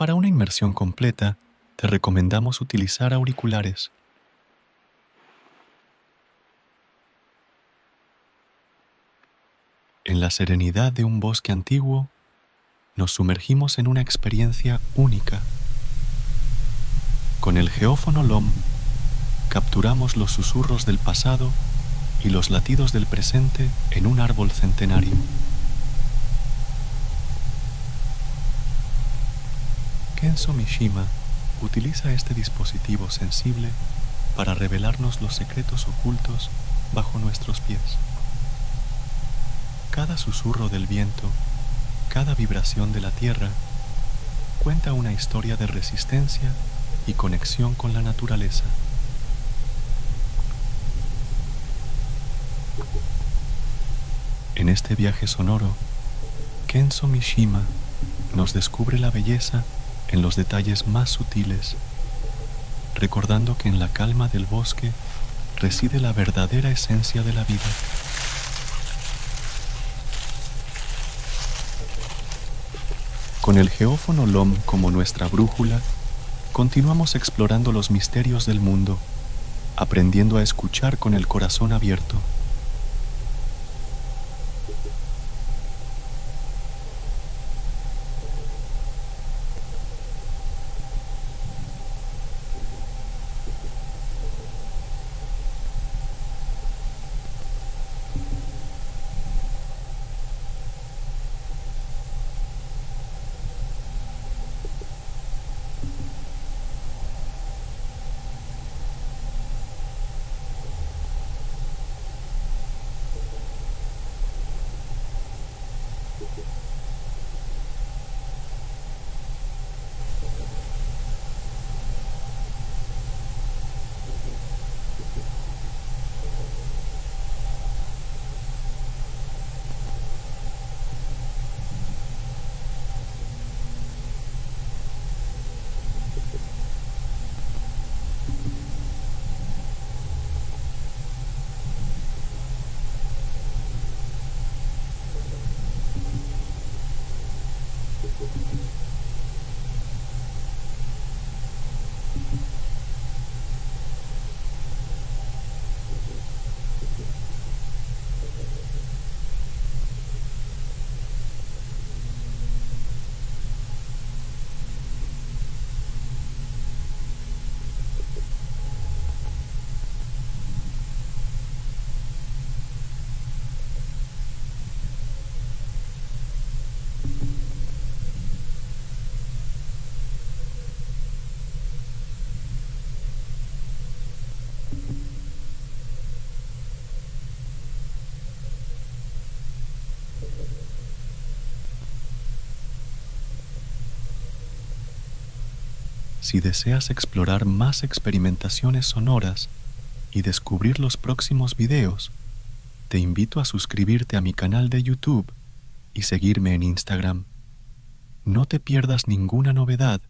Para una inmersión completa, te recomendamos utilizar auriculares. En la serenidad de un bosque antiguo, nos sumergimos en una experiencia única. Con el geófono LOM capturamos los susurros del pasado y los latidos del presente en un árbol centenario. Kenzo Mishima utiliza este dispositivo sensible para revelarnos los secretos ocultos bajo nuestros pies. Cada susurro del viento, cada vibración de la tierra, cuenta una historia de resistencia y conexión con la naturaleza. En este viaje sonoro, Kenzo Mishima nos descubre la belleza en los detalles más sutiles, recordando que en la calma del bosque reside la verdadera esencia de la vida. Con el geófono LOM como nuestra brújula, continuamos explorando los misterios del mundo, aprendiendo a escuchar con el corazón abierto. Si deseas explorar más experimentaciones sonoras y descubrir los próximos videos, te invito a suscribirte a mi canal de YouTube y seguirme en Instagram. No te pierdas ninguna novedad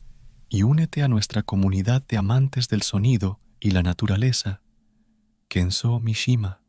y únete a nuestra comunidad de amantes del sonido y la naturaleza. Kenzo Mishima